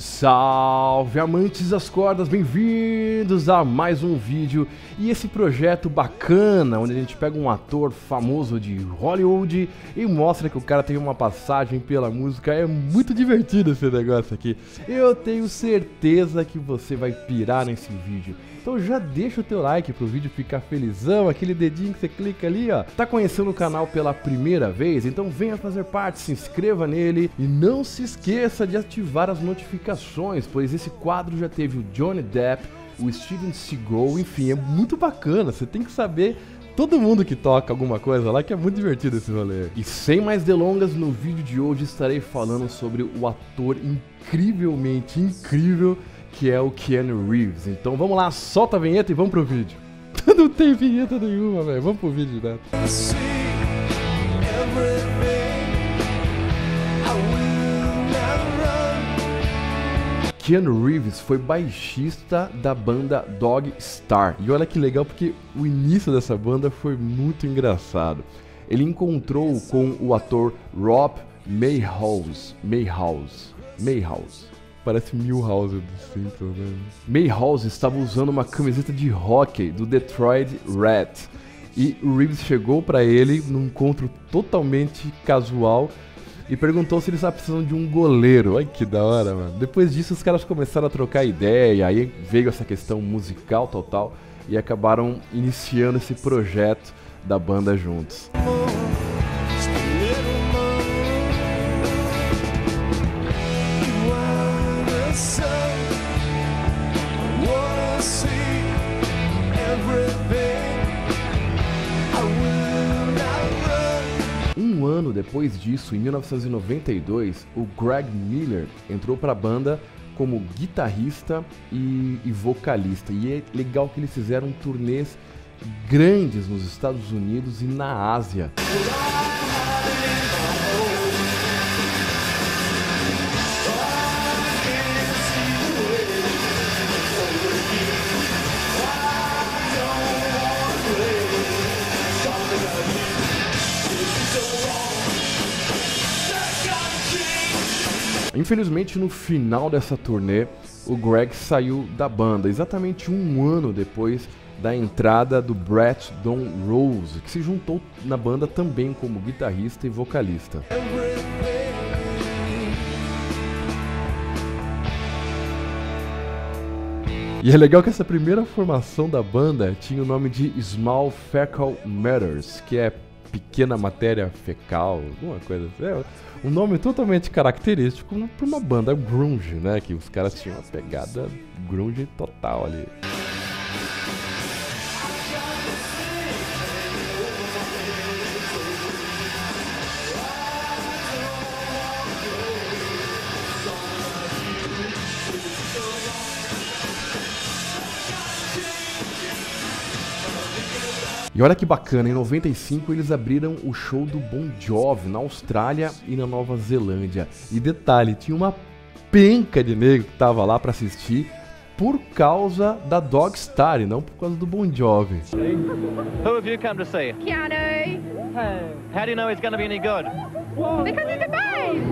Salve amantes das cordas, bem-vindos a mais um vídeo e esse projeto bacana onde a gente pega um ator famoso de Hollywood e mostra que o cara tem uma passagem pela música, é muito divertido esse negócio aqui. Eu tenho certeza que você vai pirar nesse vídeo. Então já deixa o teu like pro vídeo ficar felizão, aquele dedinho que você clica ali, ó. Tá conhecendo o canal pela primeira vez? Então venha fazer parte, se inscreva nele e não se esqueça de ativar as notificações, pois esse quadro já teve o Johnny Depp, o Steven Seagal, enfim, é muito bacana, você tem que saber todo mundo que toca alguma coisa lá, que é muito divertido esse rolê. E sem mais delongas, no vídeo de hoje estarei falando sobre o ator incrivelmente incrível que é o Keanu Reeves. Então vamos lá, solta a vinheta e vamos pro vídeo. Não tem vinheta nenhuma, velho. Vamos pro vídeo né? Keanu Reeves foi baixista da banda Dog Star. E olha que legal porque o início dessa banda foi muito engraçado. Ele encontrou com o ator Rob Mayhouse, Mayhouse, Mayhouse Parece Milhouse do Simpsons, né? Mayhouse estava usando uma camiseta de hockey do Detroit Red. E o Reeves chegou para ele num encontro totalmente casual e perguntou se ele estava precisando de um goleiro. Ai que da hora, mano. Depois disso, os caras começaram a trocar ideia, aí veio essa questão musical total e acabaram iniciando esse projeto da banda juntos. Um ano depois disso, em 1992, o Greg Miller entrou para a banda como guitarrista e, e, vocalista. E é legal que eles fizeram turnês grandes nos Estados Unidos e na Ásia. Infelizmente, no final dessa turnê, o Greg saiu da banda, exatamente um ano depois da entrada do Brett Don Rose, que se juntou na banda também como guitarrista e vocalista. E é legal que essa primeira formação da banda tinha o nome de Small Fecal Matters, que é pequena matéria fecal, alguma coisa assim. É um nome totalmente característico para uma banda grunge, né? Que os caras tinham uma pegada grunge total ali. E olha que bacana, em 95 eles abriram o show do Bon Jovi na Austrália e na Nova Zelândia. E detalhe, tinha uma penca de negro que tava lá para assistir por causa da Dog Star e não por causa do Bon Jovi. Who have you come to see? Keanu. Hey. How do you know he's going to be any good? Because he's a babe.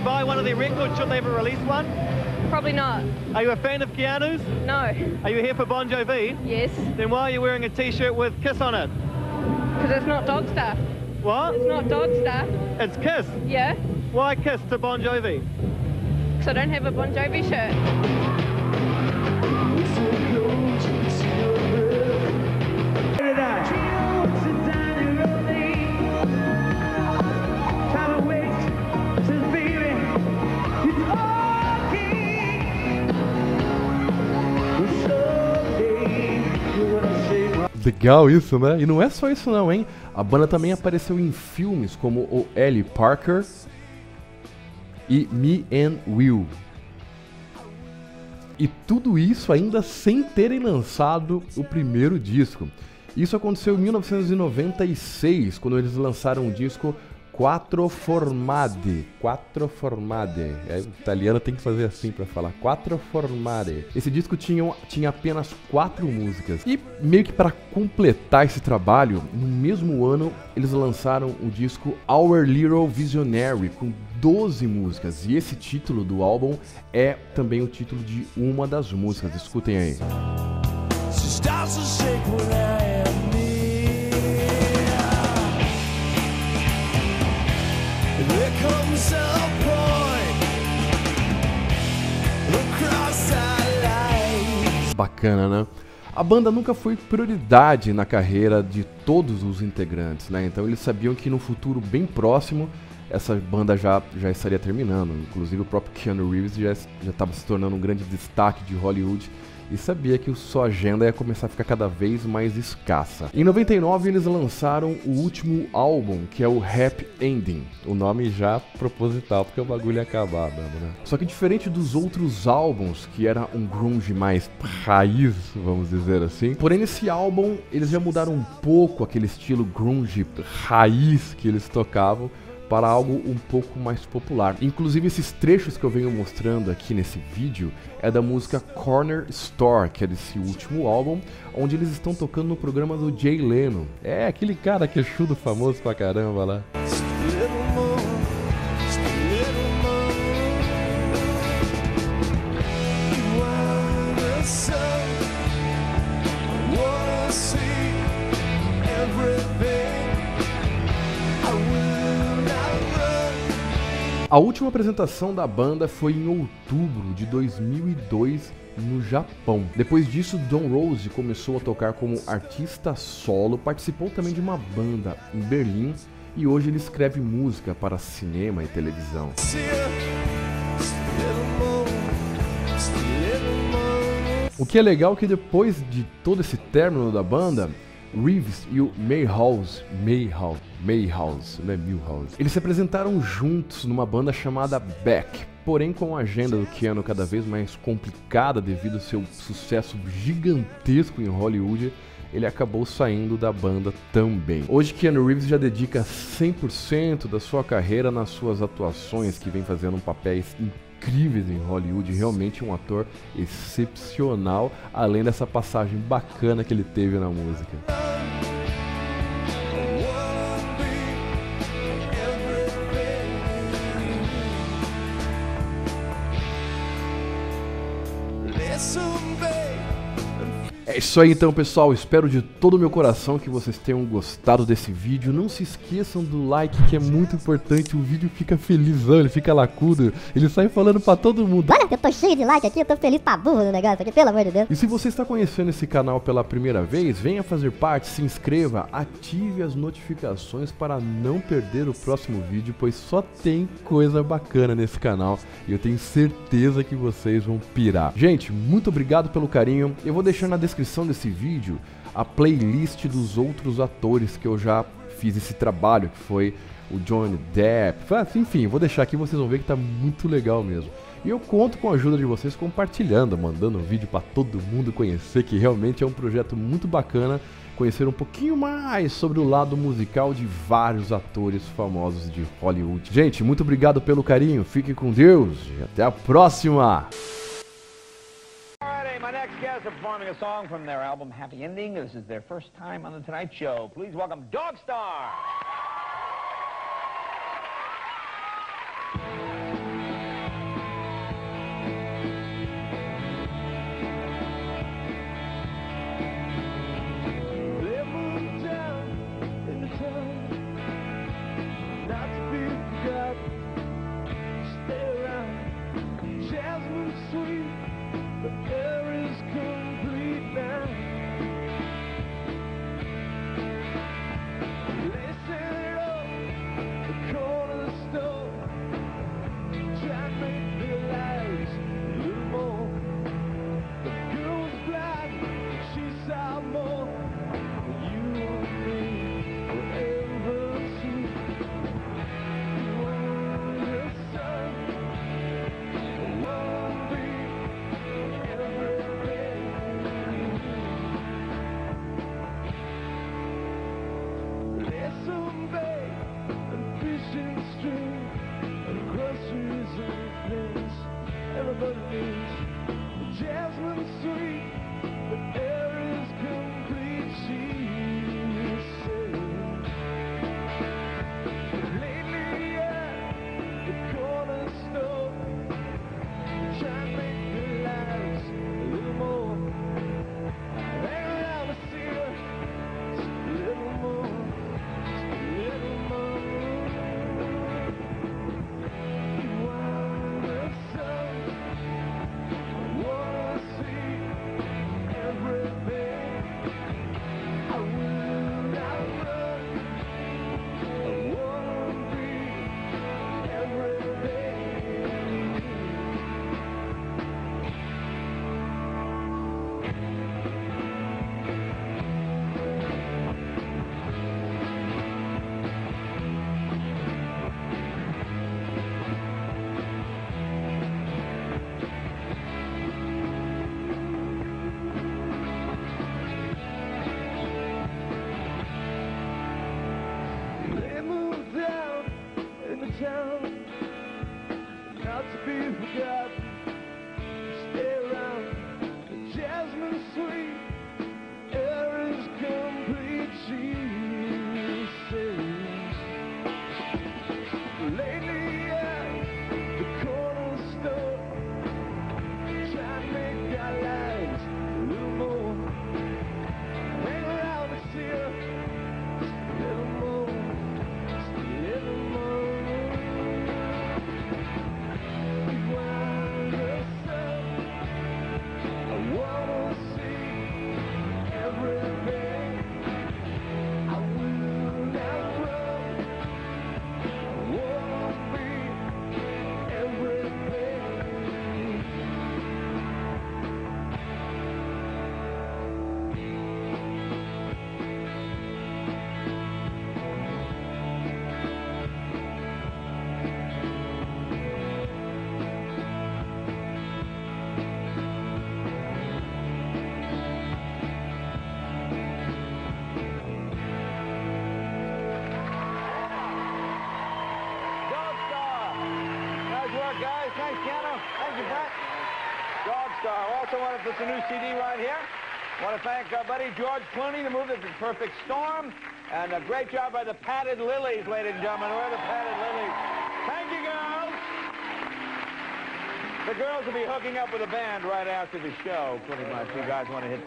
You buy one of their records should they ever release one? Probably not. Are you a fan of Keanu's? No. Are you here for Bon Jovi? Yes. Then why are you wearing a t-shirt with Kiss on it? Because it's not dog stuff. What? It's not dog stuff. It's Kiss. Yeah. Why Kiss to Bon Jovi? Because I don't have a Bon Jovi shirt. Legal isso, né? E não é só isso não, hein? A banda também apareceu em filmes como o Ellie Parker e Me and Will. E tudo isso ainda sem terem lançado o primeiro disco. Isso aconteceu em 1996, quando eles lançaram um disco Quattro Formade. Quattro Formade. É, italiano tem que fazer assim para falar. Quattro Formade. Esse disco tinha, tinha apenas quatro músicas. E meio que para completar esse trabalho, no mesmo ano eles lançaram o disco Our Little Visionary com 12 músicas. E esse título do álbum é também o título de uma das músicas. Escutem aí. Bacana, né? A banda nunca foi prioridade na carreira de todos os integrantes, né? Então eles sabiam que no futuro bem próximo essa banda já, já estaria terminando. Inclusive o próprio Keanu Reeves já estava se tornando um grande destaque de Hollywood e sabia que sua agenda ia começar a ficar cada vez mais escassa. Em 99 eles lançaram o último álbum, que é o Happy Ending. O nome já proposital, porque o bagulho ia acabar mesmo, né? Só que diferente dos outros álbuns, que era um grunge mais raiz, vamos dizer assim, porém nesse álbum eles já mudaram um pouco aquele estilo grunge raiz que eles tocavam para algo um pouco mais popular. Inclusive esses trechos que eu venho mostrando aqui nesse vídeo é da música Corner Store, que é desse último álbum, onde eles estão tocando no programa do Jay Leno. É aquele cara que chudo famoso pra caramba lá. A última apresentação da banda foi em outubro de 2002 no Japão. Depois disso, Don Rose começou a tocar como artista solo, participou também de uma banda em Berlim e hoje ele escreve música para cinema e televisão. O que é legal é que depois de todo esse término da banda, Reeves e o Mayhouse, Mayhouse, Mayhouse, não é Milhouse, eles se apresentaram juntos numa banda chamada Beck. Porém, com a agenda do Keanu cada vez mais complicada devido ao seu sucesso gigantesco em Hollywood, ele acabou saindo da banda também. Hoje, Keanu Reeves já dedica 100% da sua carreira nas suas atuações, que vem fazendo papéis incríveis em Hollywood, realmente um ator excepcional, além dessa passagem bacana que ele teve na música. Isso aí então, pessoal. Espero de todo o meu coração que vocês tenham gostado desse vídeo. Não se esqueçam do like, que é muito importante. O vídeo fica felizão, ele fica lacudo. Ele sai falando pra todo mundo. Olha, eu tô cheio de like aqui, eu tô feliz pra burro no negócio aqui, pelo amor de Deus. E se você está conhecendo esse canal pela primeira vez, venha fazer parte, se inscreva, ative as notificações para não perder o próximo vídeo, pois só tem coisa bacana nesse canal e eu tenho certeza que vocês vão pirar. Gente, muito obrigado pelo carinho. Eu vou deixar na descrição descrição desse vídeo a playlist dos outros atores que eu já fiz esse trabalho, que foi o Johnny Depp. Enfim, vou deixar aqui, vocês vão ver que tá muito legal mesmo. E eu conto com a ajuda de vocês compartilhando, mandando o vídeo para todo mundo conhecer, que realmente é um projeto muito bacana, conhecer um pouquinho mais sobre o lado musical de vários atores famosos de Hollywood. Gente, muito obrigado pelo carinho, fique com Deus e até a próxima! Are performing a song from their album Happy Ending. This is their first time on The Tonight Show. Please welcome Dog Star. Not to be forgotten. Star. Uh, also want to put the new CD right here. Want to thank our buddy George Clooney, the movie The Perfect Storm. And a great job by the Padded Lilies, ladies and gentlemen. We're the Padded Lilies. Thank you, girls. The girls will be hooking up with a band right after the show, pretty much. You guys want to hit the